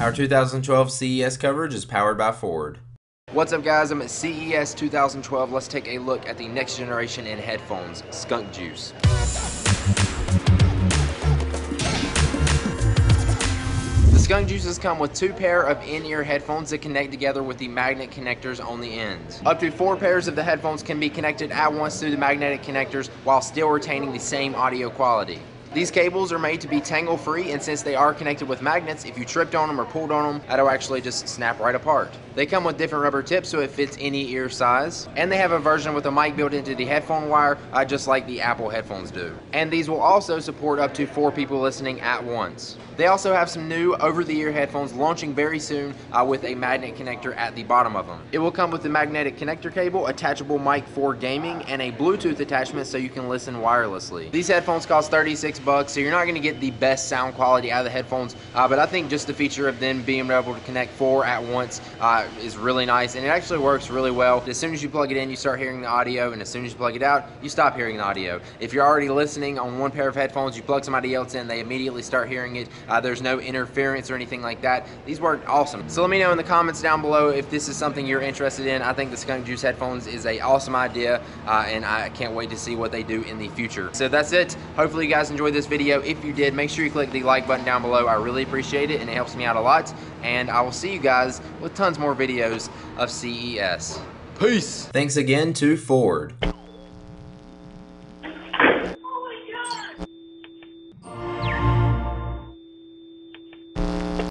Our 2012 CES coverage is powered by Ford. What's up guys, I'm at CES 2012. Let's take a look at the next generation in headphones, Skunk Juice. The Skunk Juices come with two pair of in-ear headphones that connect together with the magnet connectors on the ends. Up to four pairs of the headphones can be connected at once through the magnetic connectors while still retaining the same audio quality. These cables are made to be tangle free and since they are connected with magnets, if you tripped on them or pulled on them, that'll actually just snap right apart. They come with different rubber tips so it fits any ear size. And they have a version with a mic built into the headphone wire, uh, just like the Apple headphones do. And these will also support up to four people listening at once. They also have some new over-the-ear headphones launching very soon uh, with a magnet connector at the bottom of them. It will come with the magnetic connector cable, attachable mic for gaming, and a Bluetooth attachment so you can listen wirelessly. These headphones cost 36 bucks, so you're not going to get the best sound quality out of the headphones, uh, but I think just the feature of them being able to connect four at once uh, is really nice, and it actually works really well. As soon as you plug it in, you start hearing the audio, and as soon as you plug it out, you stop hearing the audio. If you're already listening on one pair of headphones, you plug somebody else in, they immediately start hearing it. Uh, there's no interference or anything like that. These work awesome. So let me know in the comments down below if this is something you're interested in. I think the Skunk Juice headphones is a awesome idea, uh, and I can't wait to see what they do in the future. So that's it. Hopefully you guys enjoyed this video. If you did, make sure you click the like button down below. I really appreciate it, and it helps me out a lot. And I will see you guys with tons more videos of CES. Peace! Thanks again to Ford.